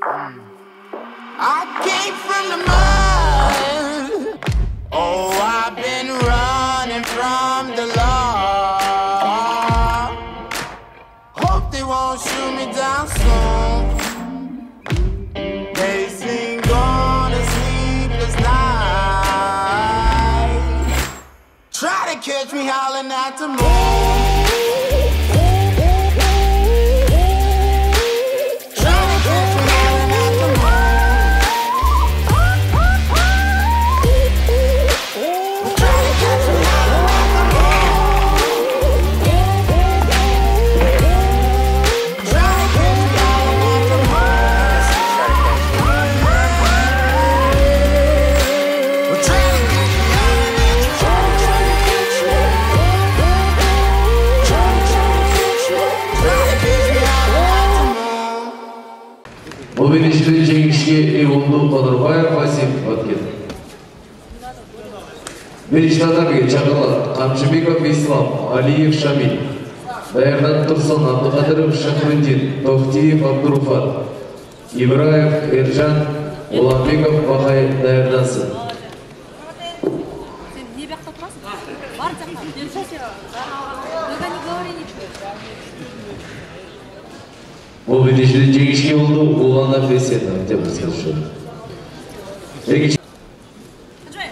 I came from the mud. Oh, I've been running from the law. Hope they won't shoot me down soon. They night. Try to catch me howling at the moon. Ислам, Алиев Шамиль. Даярдан Турсон Абдыкадыров Шахруддин, Тофтиев Абдуруфат. Ибраев Эржан, Уланбеков Бахай даярдансын. Сен не бияқта тұрасың? Бар жаққа. Держите. Только не говори ничего. Победитель жеңишке болду Уланов Эсенов деп ысылышы. Экинчи Джой.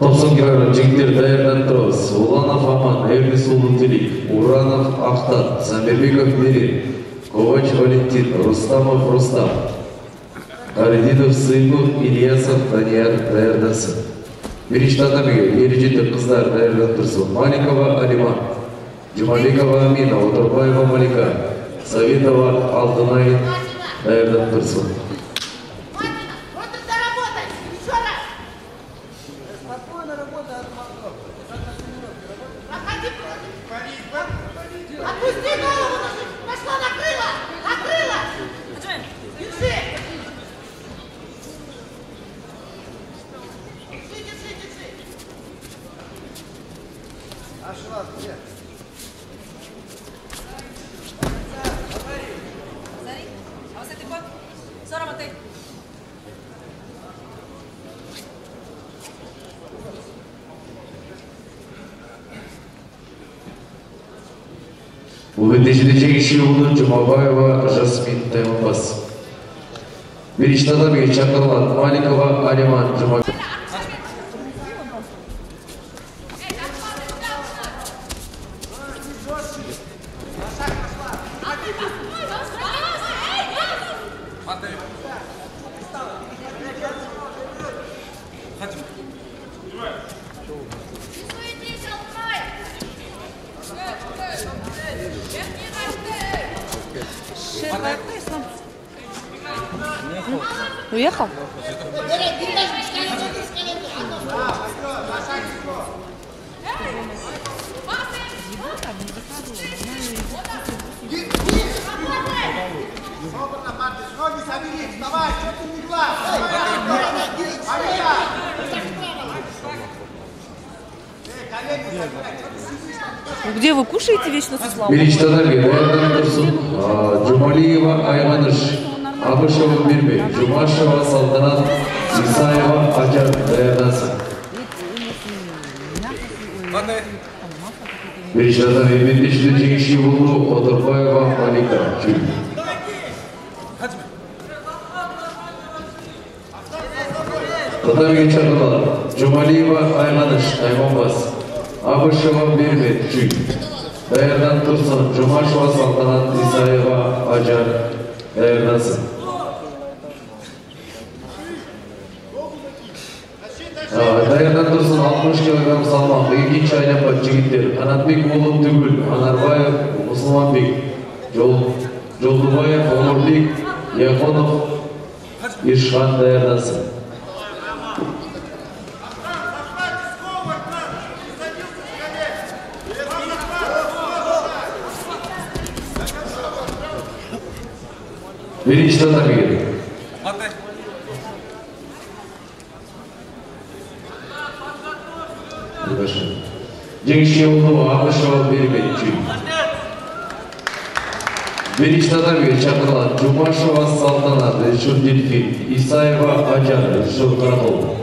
Топсон килограмм жігіттер даярдан тұрабыз. Уланов Аман, Эрнис Улутилик, Уранов Ахтат, Самирбеков Мерин, Ковач Валентин, Рустамов Рустам, Аридинов Сыйнур, Ильясов Данияр даярдансын. Бириште Атабеге, ережеті қыздар даярдан тұрсын. Маликова Алима, Жумаликова Амина, Отарбаева Малика, Саветова Алтынай даярдан тұрсын. Birinçtada bir ayağlanırsın. Cumaliye ayağlanır. Abışova bir bey. Cumaşova saltanat. İsa'yeva acar ayağlansın. Birinçtada emin dişli kişi buldu. Oturbayeva Malika. Tatar geçer olan Cumaliye ayağlanır. Aymanbaz. Abışova bir bey. Даярдан Турсын, Жумашева Салтанат Исаева Ажар даярдансын. Защита, даярдан турсун алтымыш килограмм салмак экинчи айлампа жигиттер канатбек уулу түгүл анарбаев мусулманбек жолдубаев омурбек яхонов ишхан даярдансын татами керек жеңишке улуу абышева бербетчү биринчи татамиге чакырылат жумашева салтанат режиссер дельфин исаева ажар режиссер каракол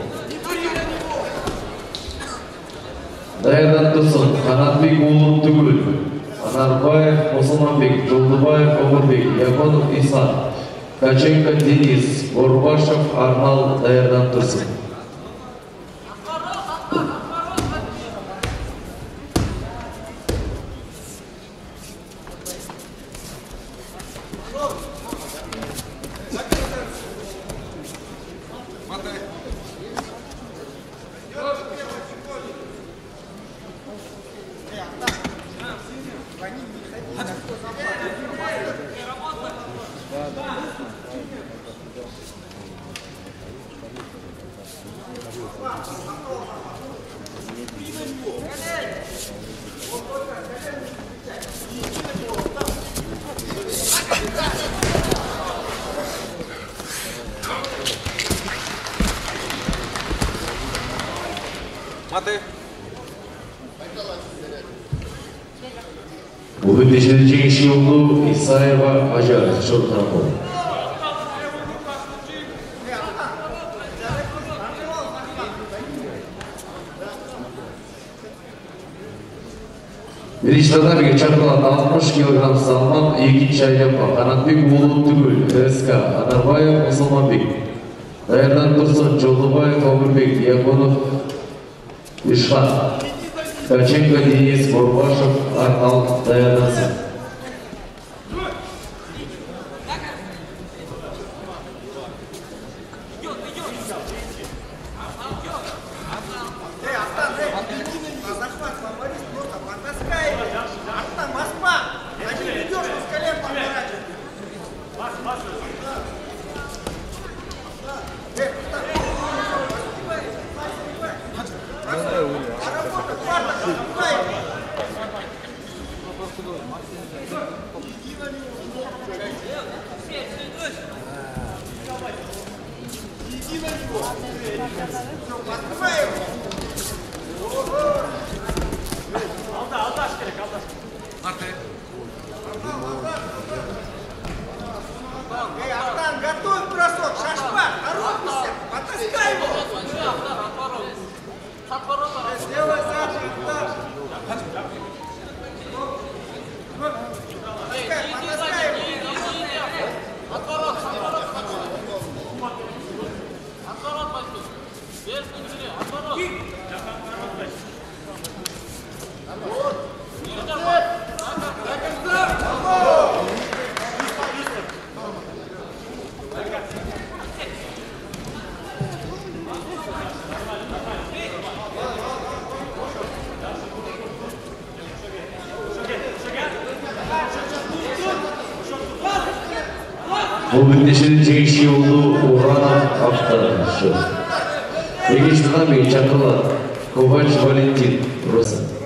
даярдан турсун канатбек уулу түгүл анарбаев мусулманбек жолдубаев омурбек яконов исан каченко денис борбашев арнал даярдан Bugün beşinci kişi oldu İsa'ya ve Hacı Arası çok tanımlı. Birinçlerde geçen kalan 60 kilogram Salman Ekin Şayyapa, Kanatbek Bulut Tübül, SK, Adarbayev Musulmanbek, Dayandan Tursun, Çoldubayev Omurbek, Yakunov, Ишла, Ткаченко Денис Бурбашев Арнал Даянасов. Бүгүн кечээ жеңишке улуу уранов автор экинчи татамиге чакырылат ковач валентин роса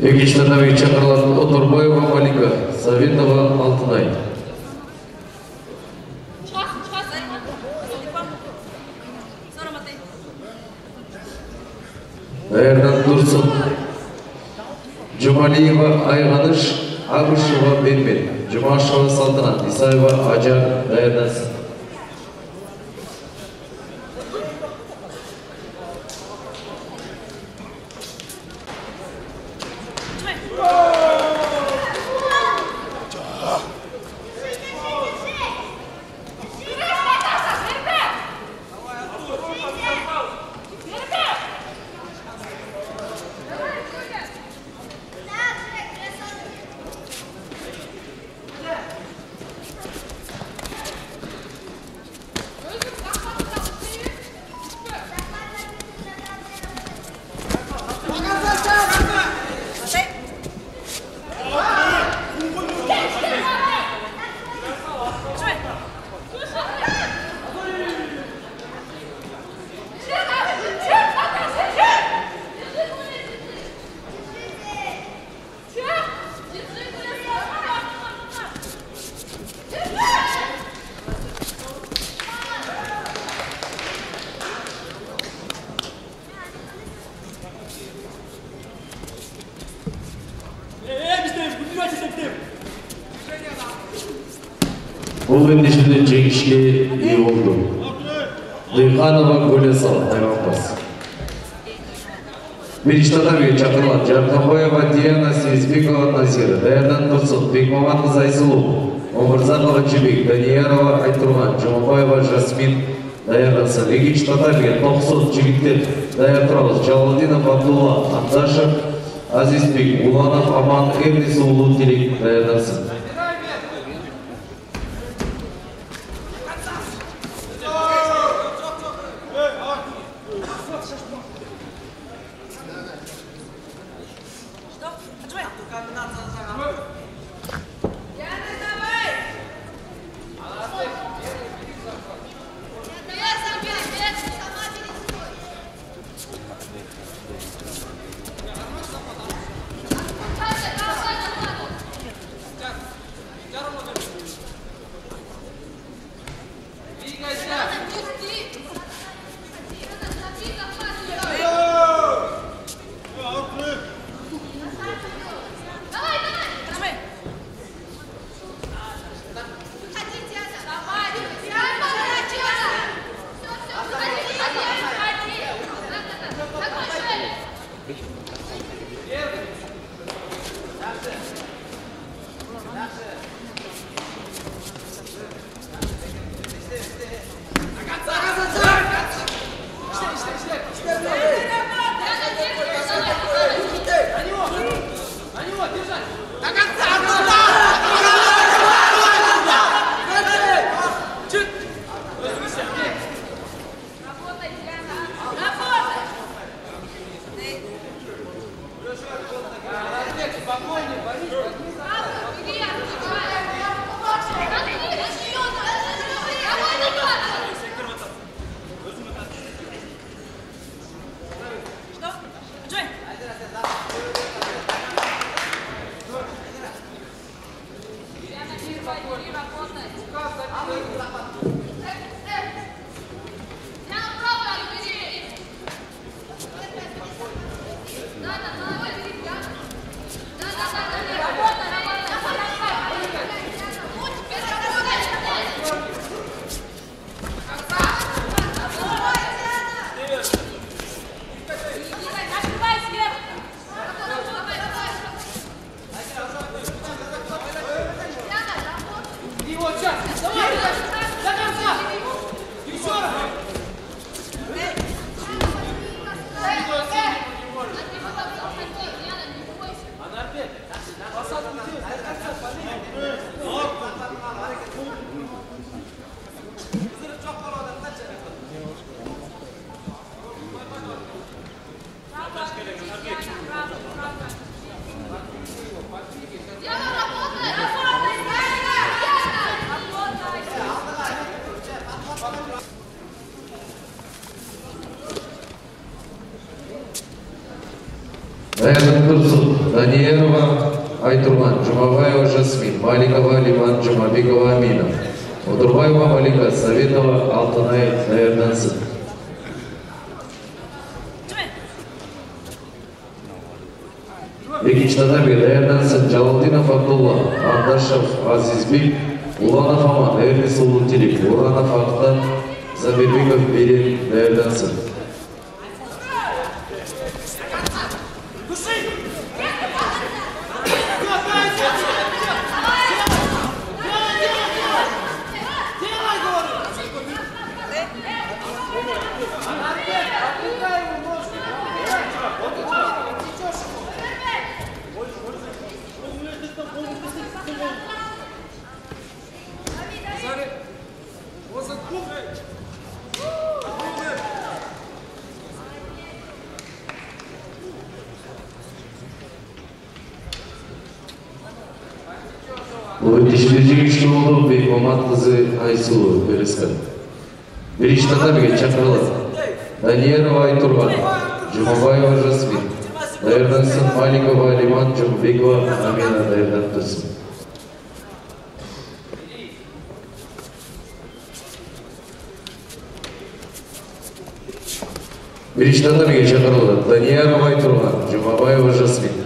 татамге шақырылатын оторбаева малика советова алтынай. Даярдан турсун жумалиева айганыш абышева бенбет жумашева салтанат исаева ажар даярдансын жұмабаева жасмин даярдансын екінші татамге тоқсон жігіттер даяр тұрамыз жалалдинов абдулла андашев азизбек уланов аман терек даярдансын Что? Маликова Лиман, Жумабекова Амина. Удурбаева Малика, Советова Алтынай даярдансын. Екінші татамге даярдансын Жалалдинов Абдулла, Андашев Азизбек, Уланов Аман, Эрнис Улутилик, Уранов Ақтан, Замирбеков Берен даярдансын. биринчи тандоге чакырылып Данияр даниярова байтурган жумабаева жаскин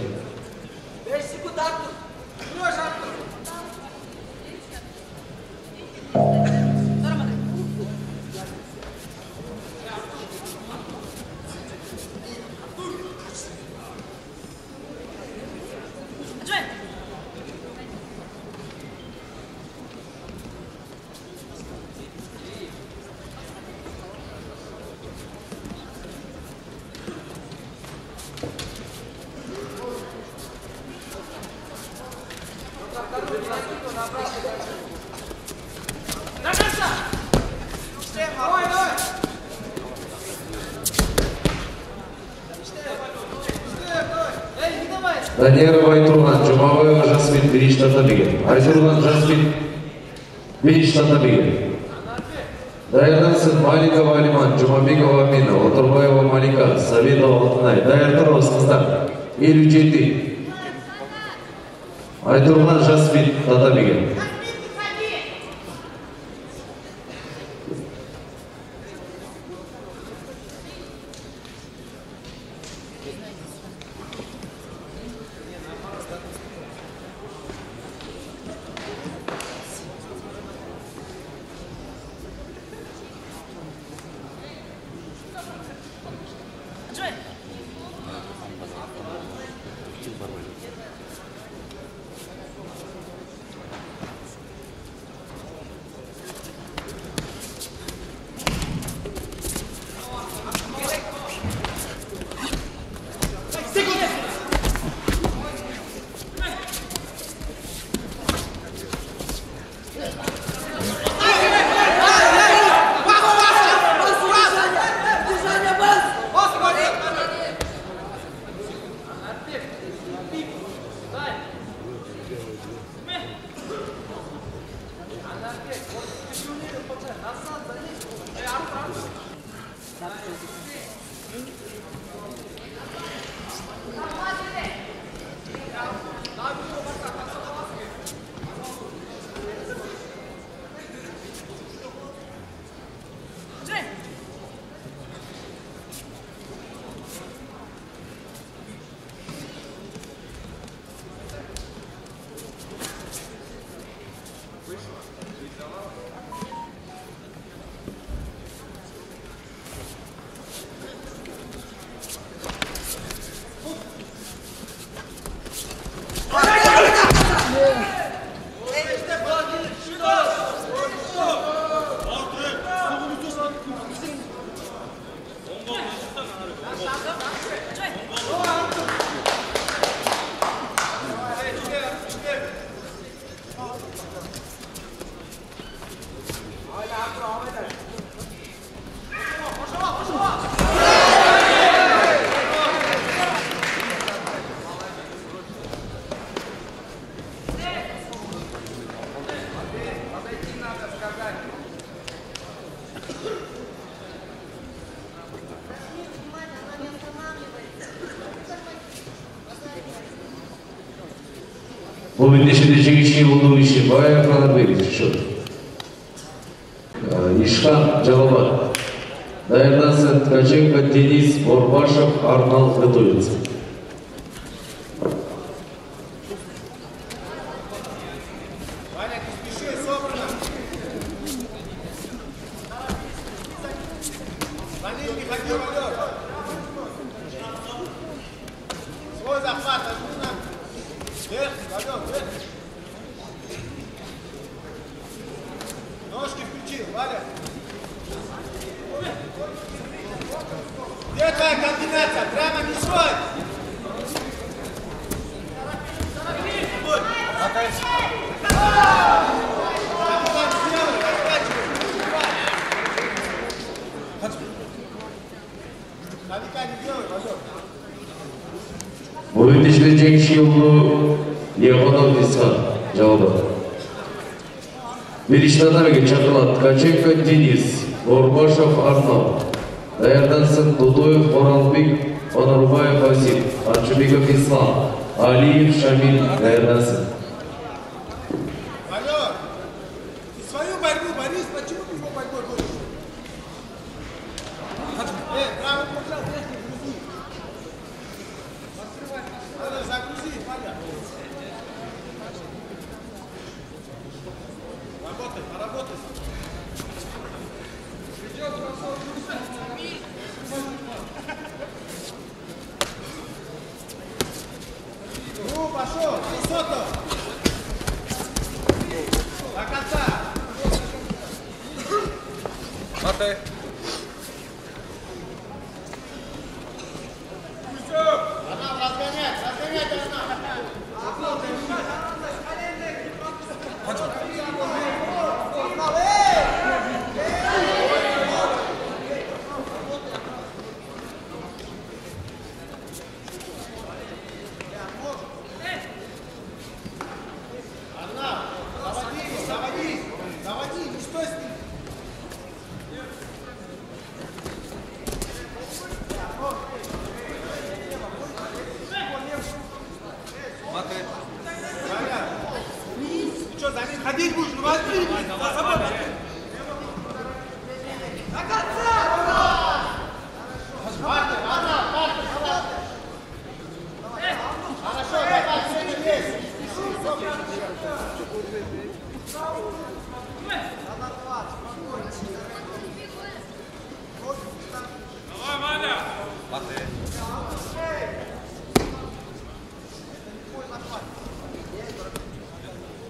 segundo o Mishiboia, para a Юджин Шилу Егонов Дисан. Жауабы. Бериштадарге Чакалат, Каченко Денис, Орбашев Арнал Даярдансын Дудоев Оралбик Онарбаев Азим, Арчубеков Ислам, Алиев Шамиль Даярдансын.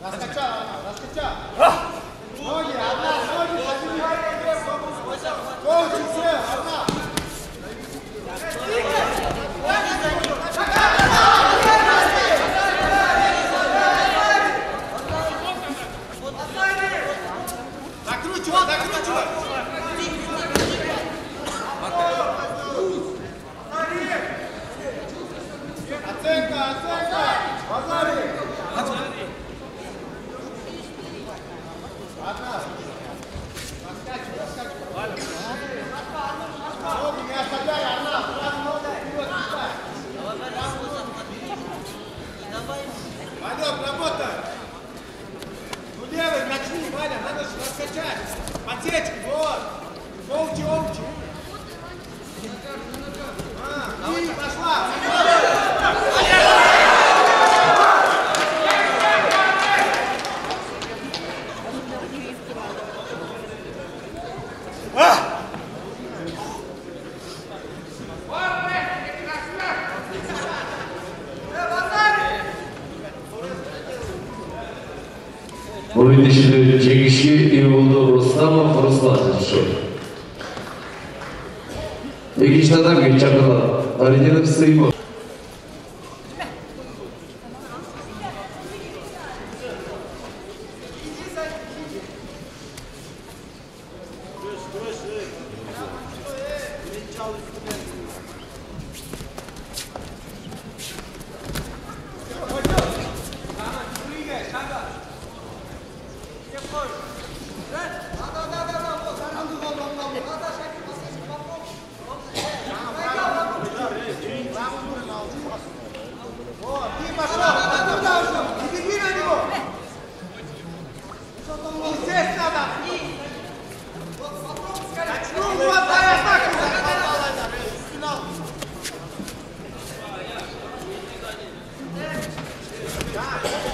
Раскачал, раскачал. Ноги, одна, ноги, поднимай. Кончи все, одна. Аптечки, вот! Овчи, овчи! А, и пошла! Ah! Bu bitişte çekişi iyi oldu Rostamov Geçen adam geçen adam. Arayacağım sıyma. Ah!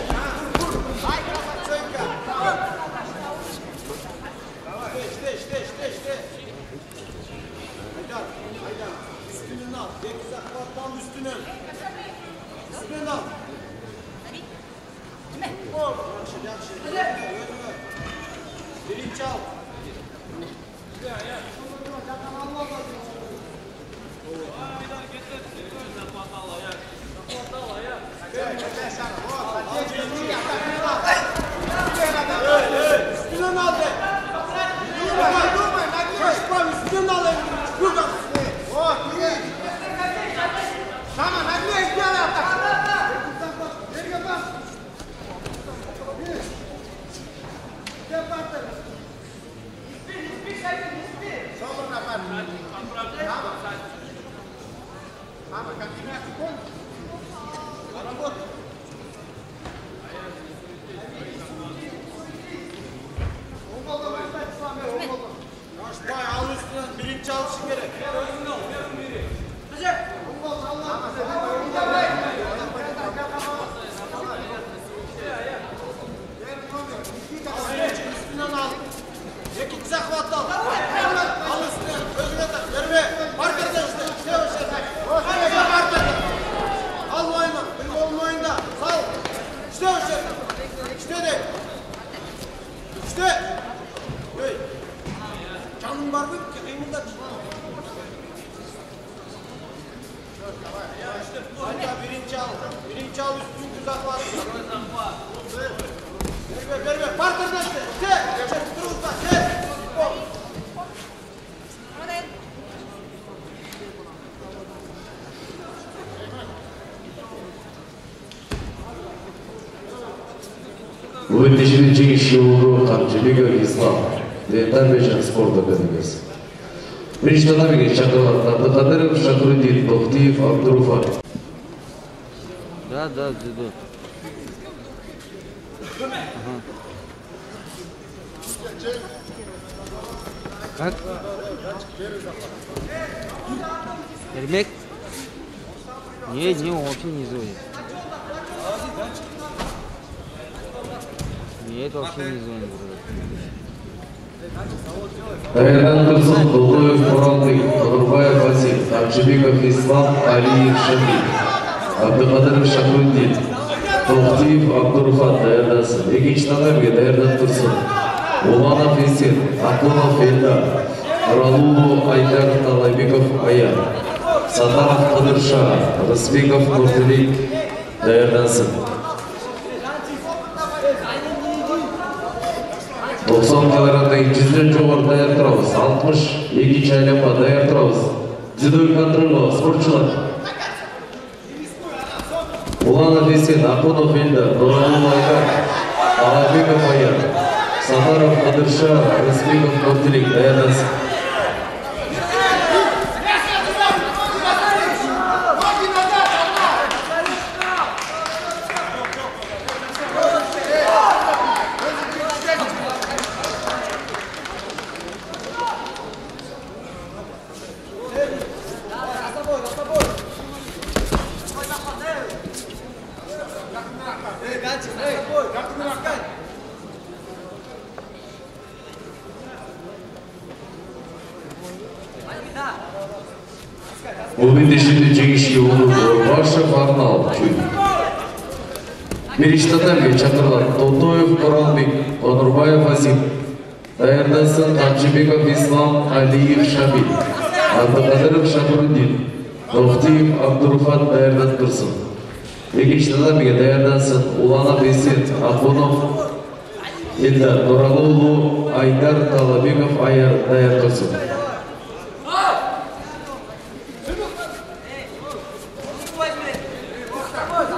Beşinci iş yolu tarcını gör İslam. Deyden beşen sporda bedeniz. Müştana bir geç şakalatlarda tanırım şakırı değil, doktif, abdurufa. Da da zidu. Kaç? Ermek? Niye niye o kim izliyor? Нет, вообще не звонит. Дайырдан Тұрсын, Долдоев, Мұралбек, Нұрбаев Васил, Қамшыбеков Ислам, Алиев Шамил, Абдықадыров Шахрудин, Тоқтиев Абдуруфат дайырдасын. Екінші номерге Дайырдан Тұрсын, Уланов Есен, Аклонов Элдар, Нұралулы Айдар Талайбеков Аян, Сатаров Қыдырша, Рысбеков Нұртілек дайырдасын. 90 килограммдagi жүзден жоғары даяр тұрамыз. 60 екінші айлемға даяр тұрамыз. Дзюдо контролі спортшылар? Уланов есен ақынов елдар нұралым айдар алабеков аян сатаров қыдырша рысбеков нұртілек даярдасын Come on.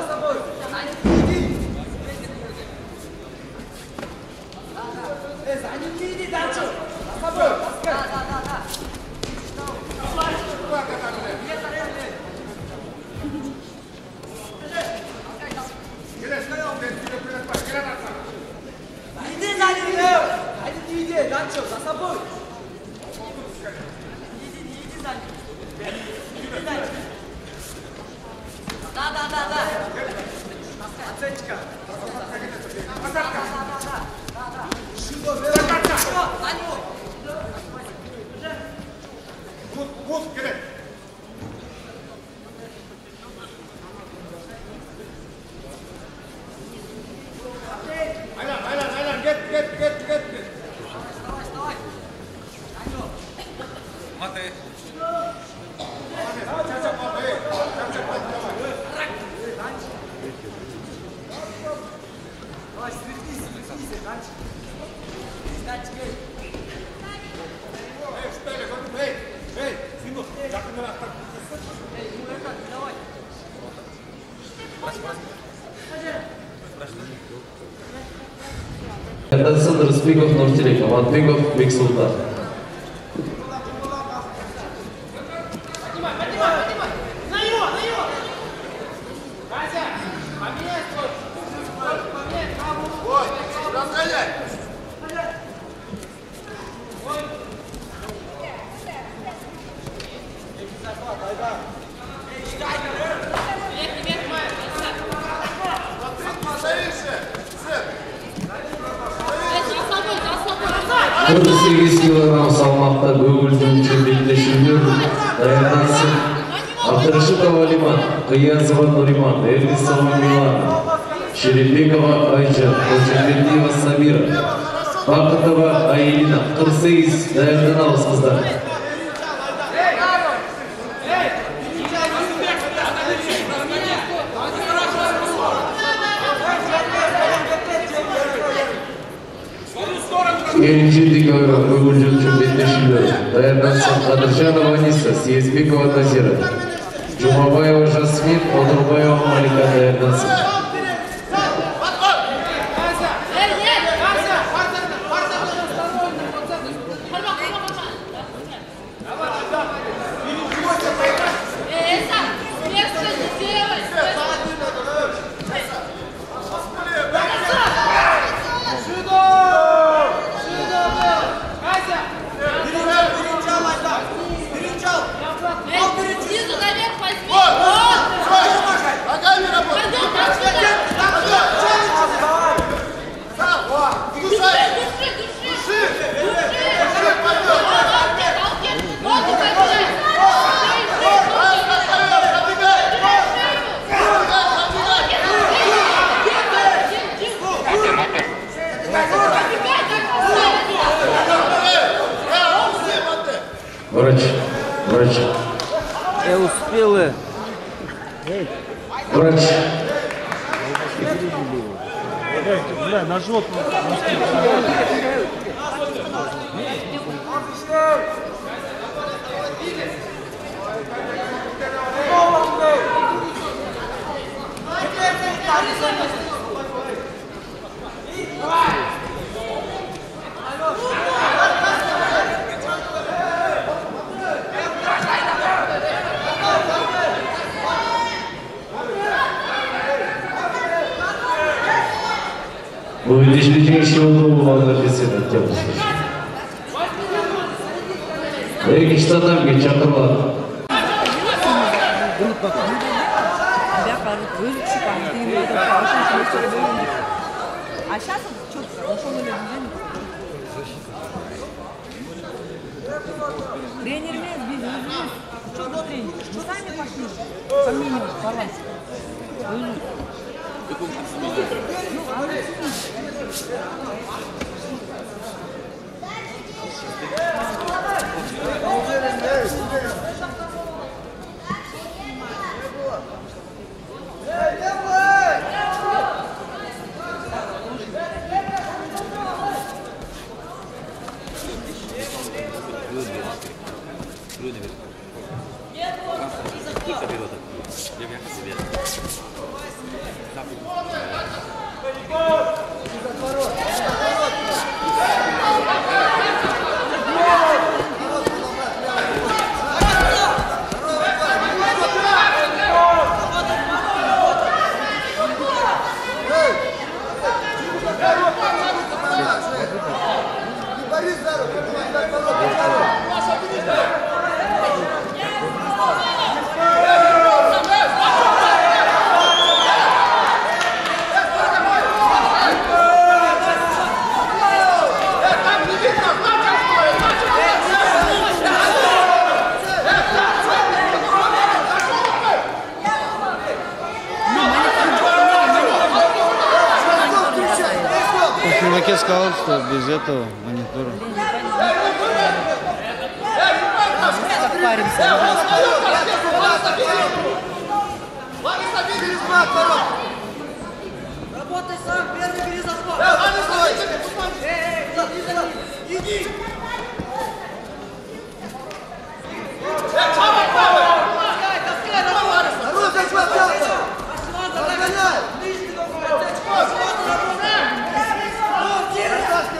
Hazır Zbigov Nurçelik, Amat Bigov Big Sultan. Елжирдік ойран бөгілген белдесулер даярдансын Қадыржанова Аниса, Съезбекова Назира, Жумабаева Жасмин, Одурбаева Малика даярдансын. Врач, врач. Я успела. Врач. Бля, на жопу. Thank you. дешілден olduğu bağlar desene temiz. Ekінші адамге шақырылады. бяка өзі шыққан деген еді ашын жұмыстары бөлінді а сейчас четко ошол эле билген тренер эмес биз өзүбүз учетный тренер мы сами пошли по минимуму баланс Altyazı M.K. сказал, что без этого монитора. Работай сам, первый бери за спор. Иди. Таскай,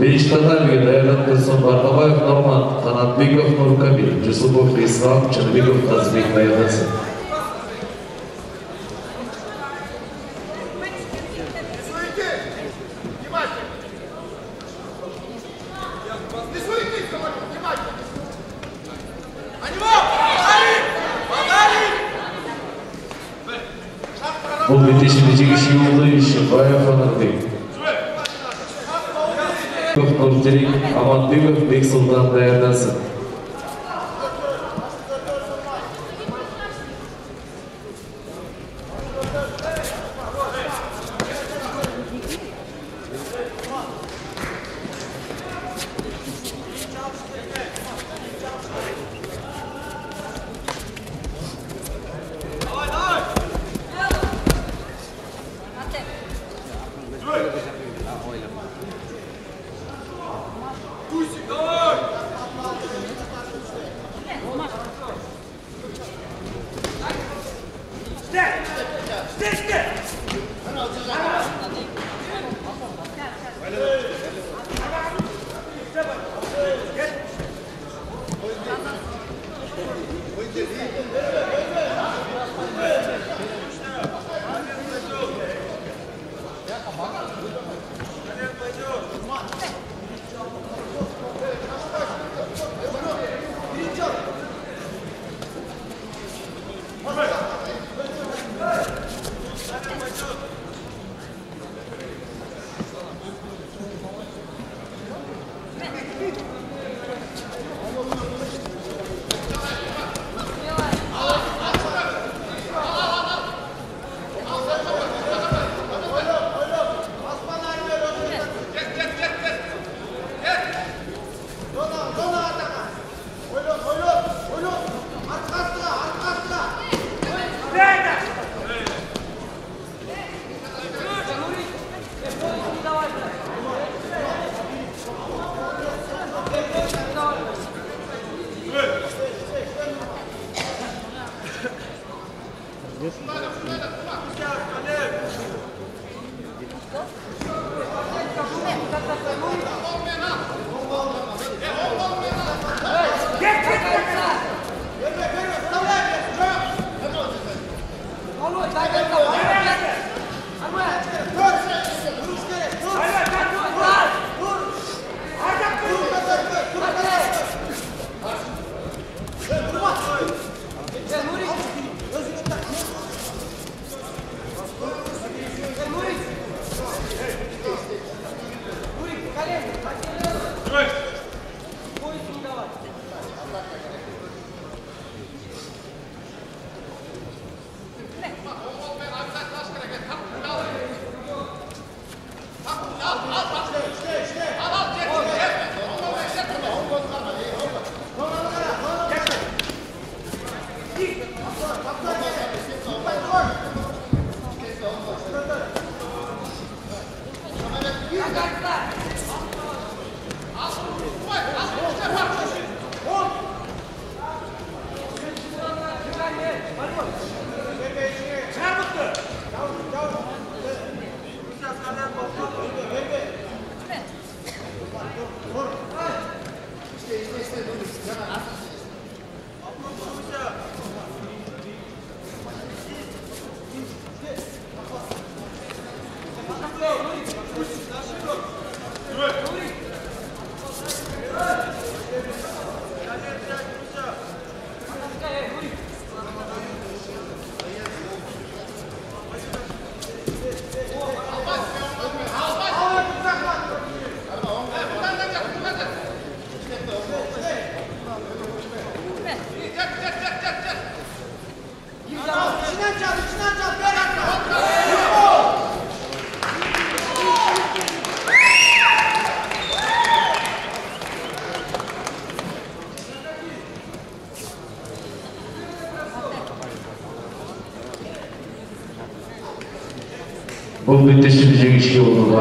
даярдансын. Бейштаталге даярдан Турсун, Барнабаев Нурман, Ханатбеков Нуркамил, Жусупов Ислам, Чынбеков Казбек, даярдансын. Суети!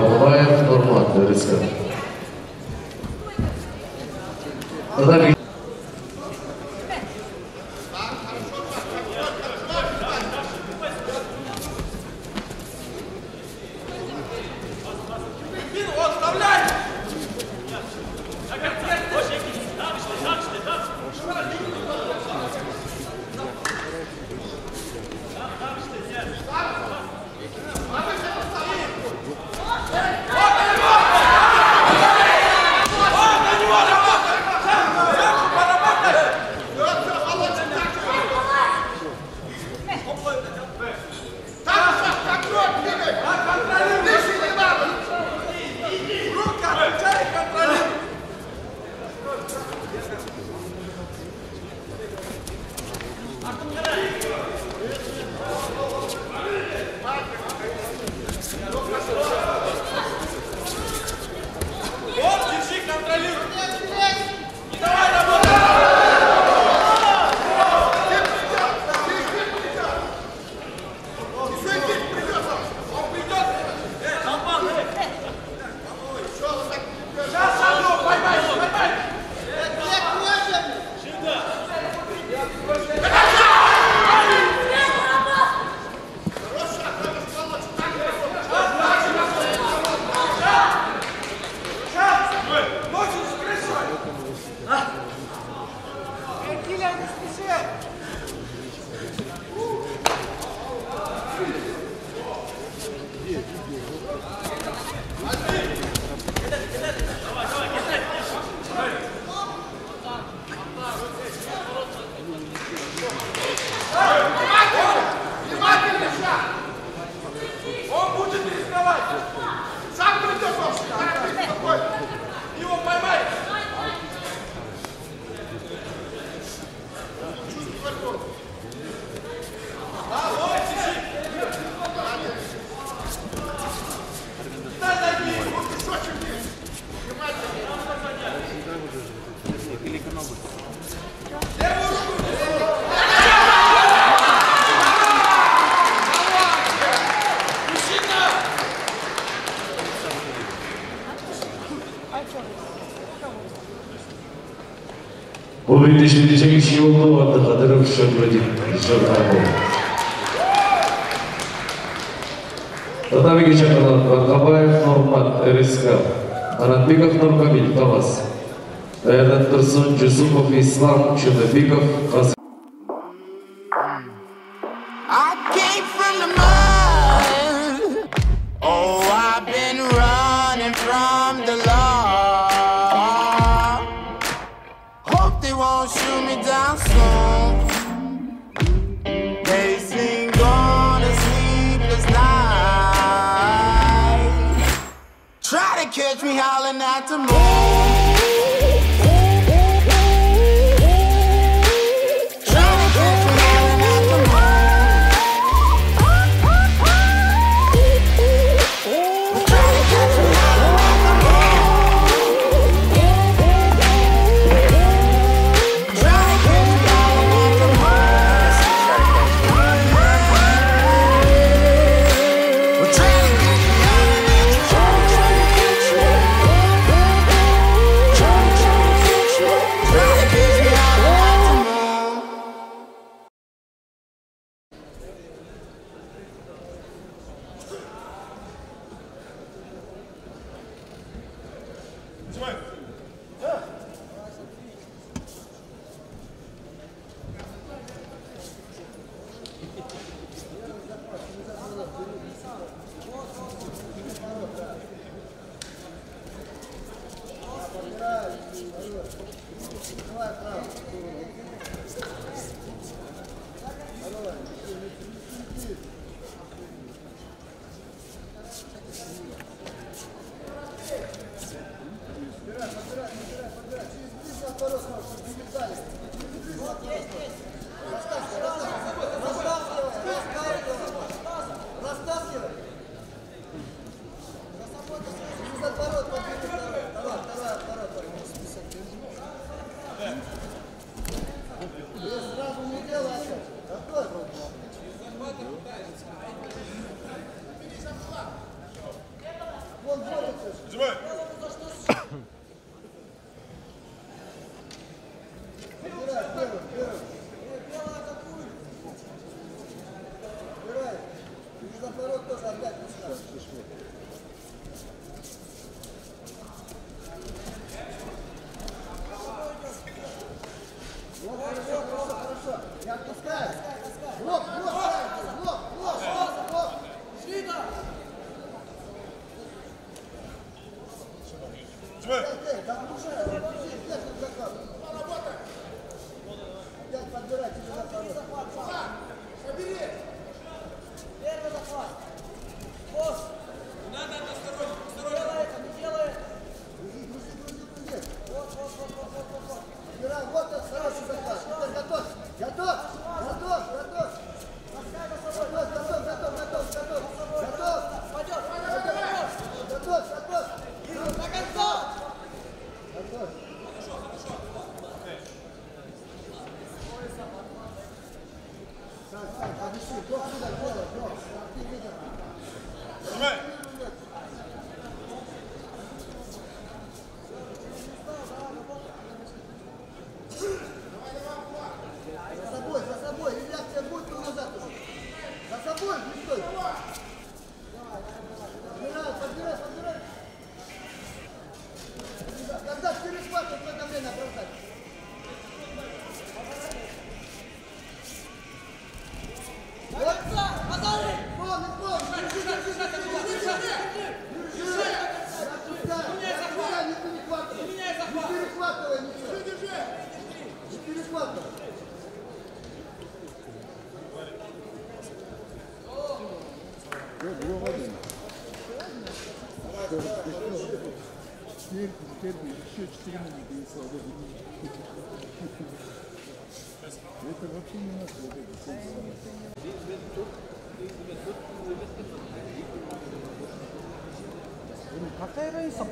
Бабаев Нурман Дөресков. соблюден жылдар Татабек Ишаканов, Бақабаев Нормат, РСК, Аратбеков Нуркамиль, Талас, Эдат Тұрсын, Жусупов, Ислам, Чудобиков,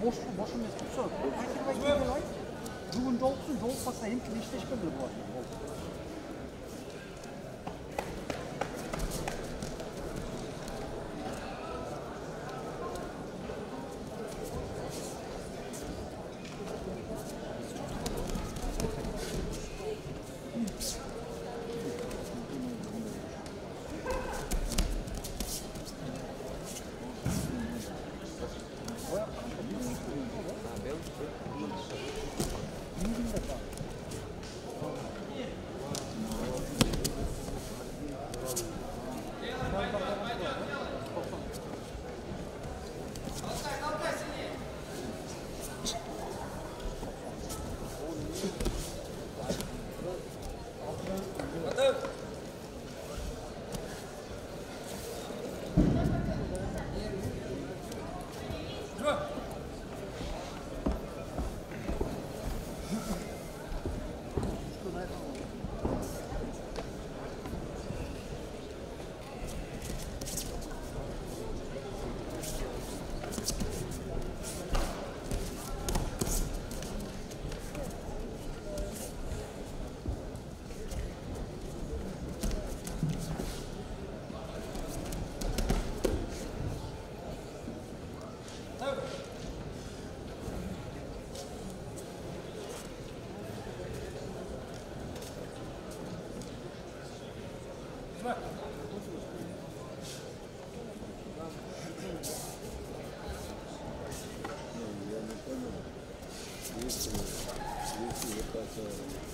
boşum, boşum yazıp sor. Herkes böyle. Bugün dolsun, dolmasa hem ki işte böyle. That's a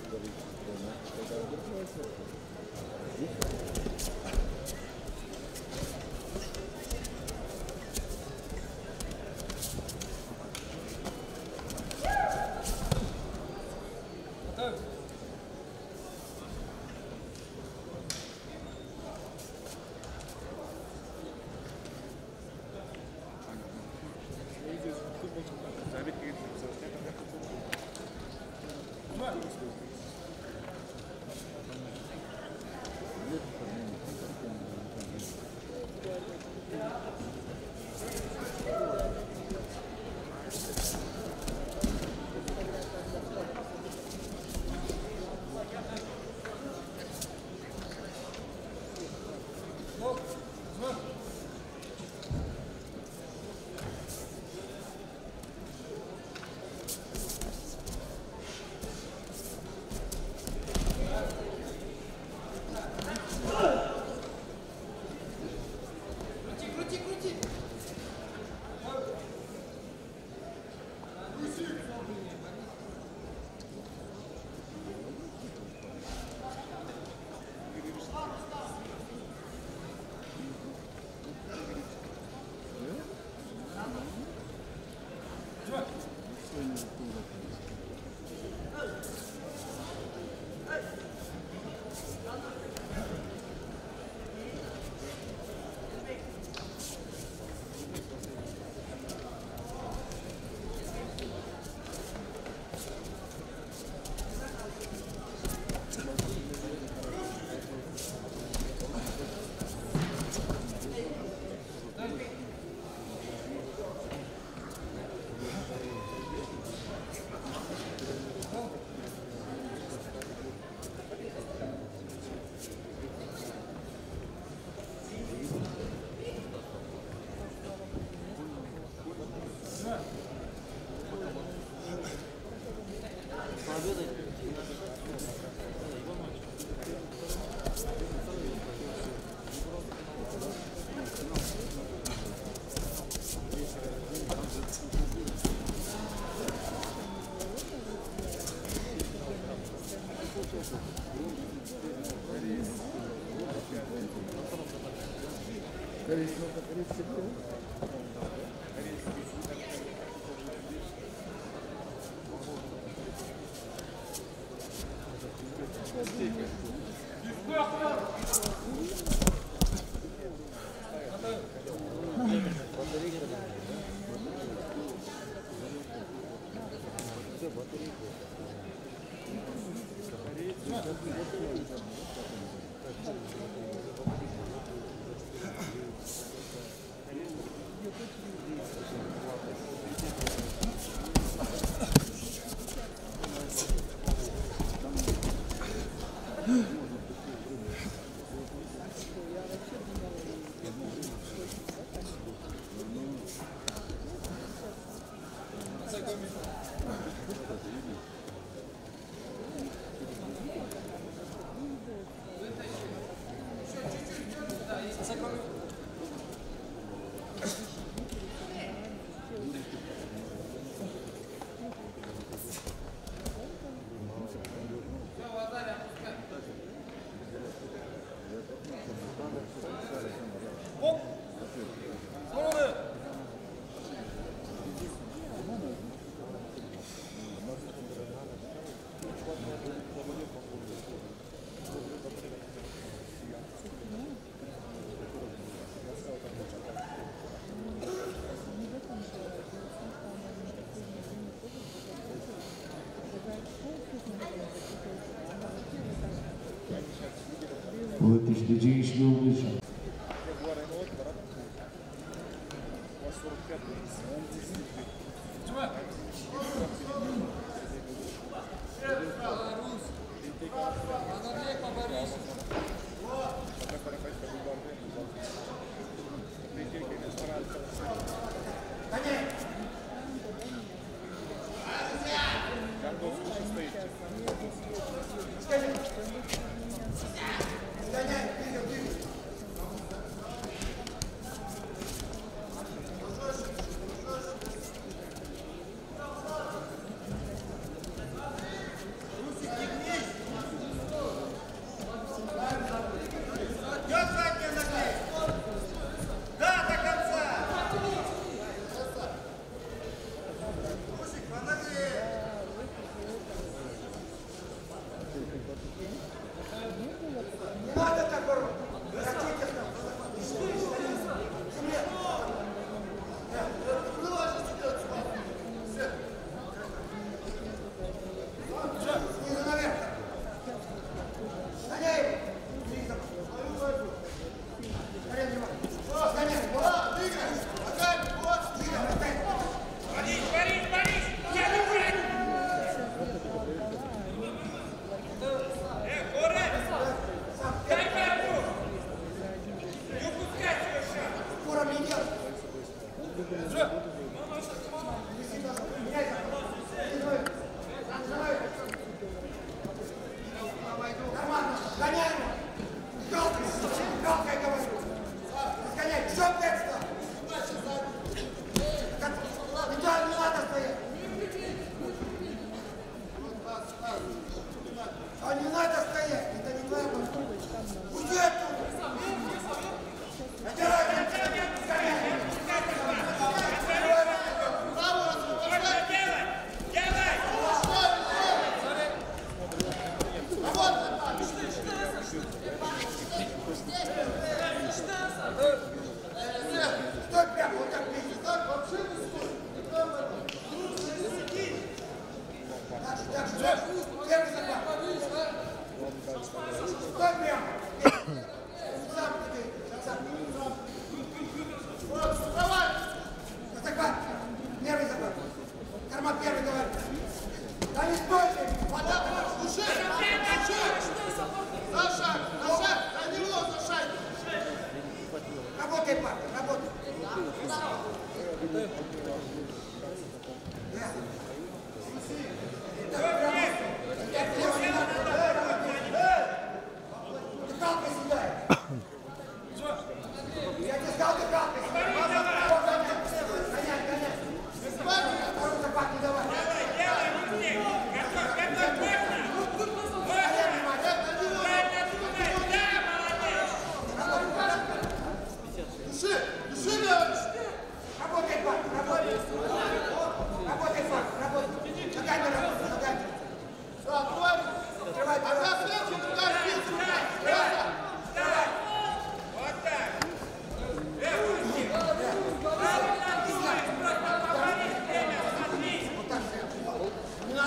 the Jewish movement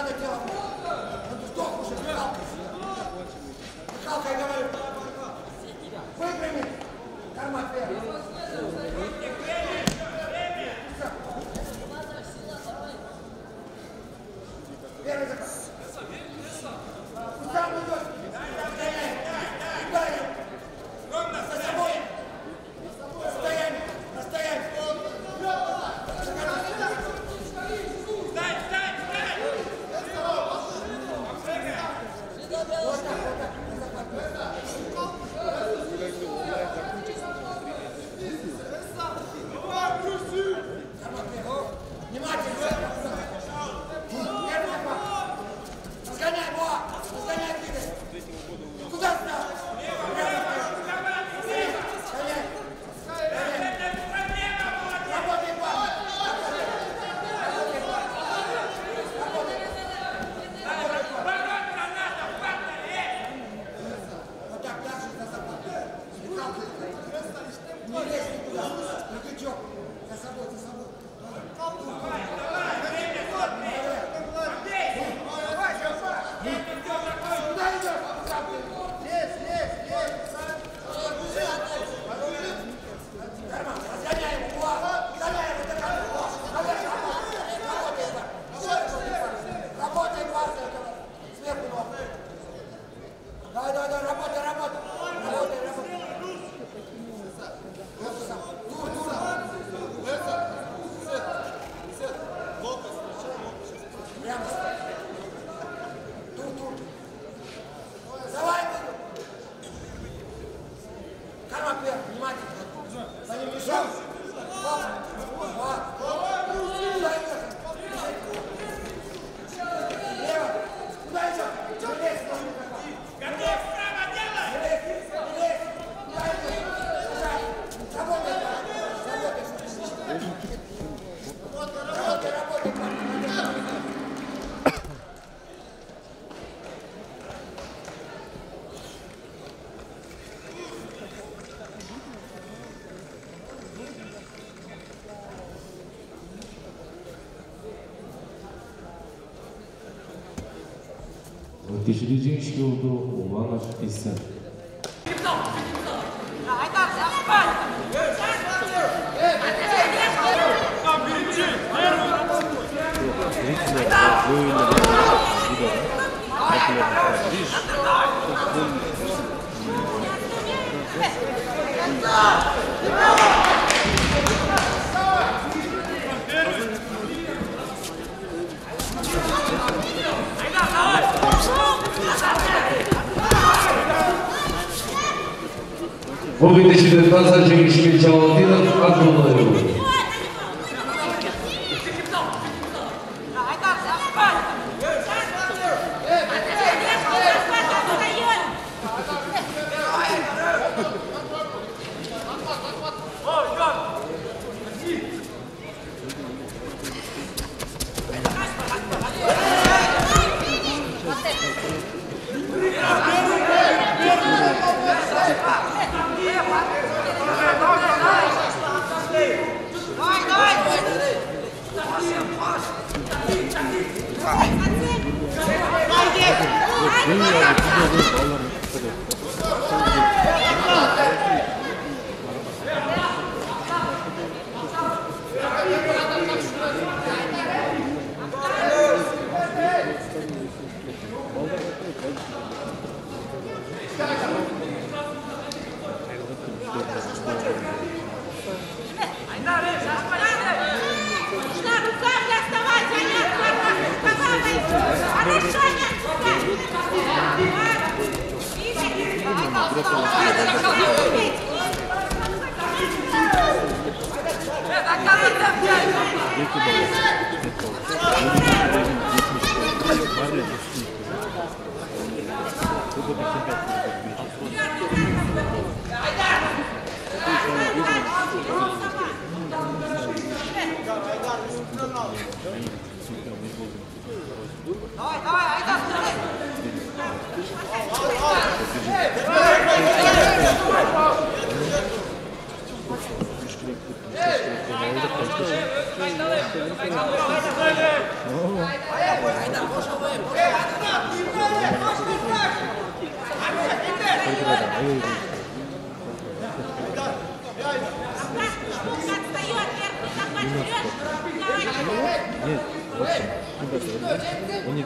Давайте Dirigente do, do Ronald Pissant. wywracać jej świeciołowi Давай, давай, Айдар, Нет, вообще. У них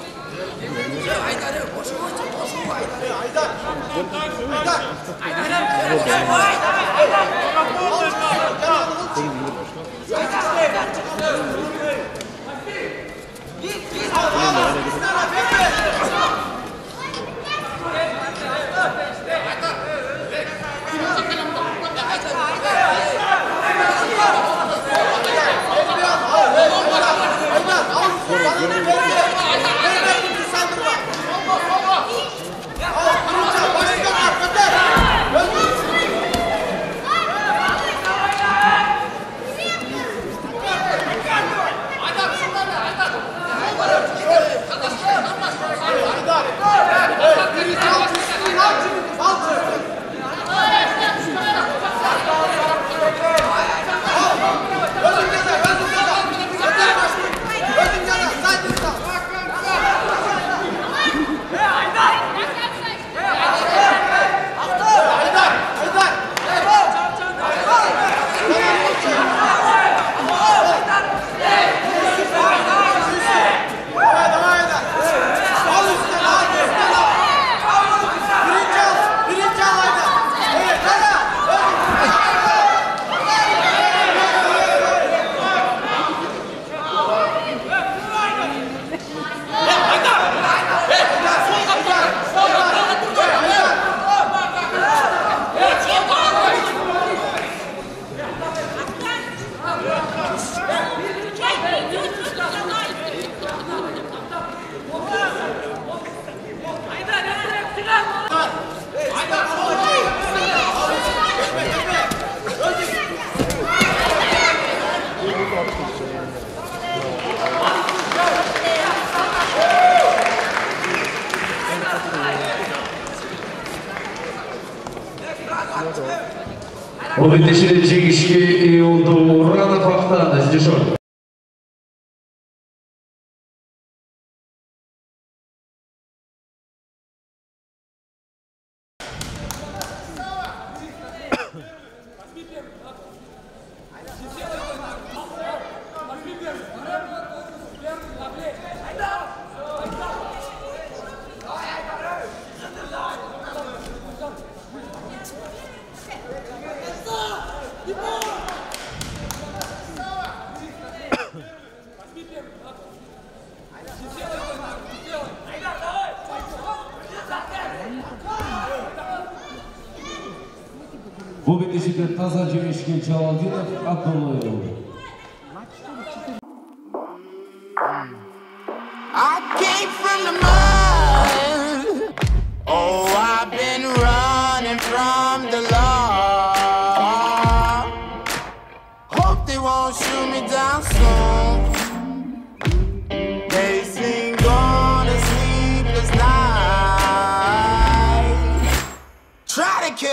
Git git! Git! Oh,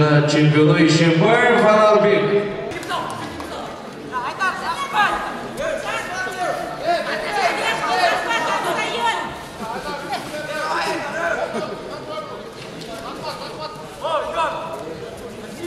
на чемпиону Ищембай.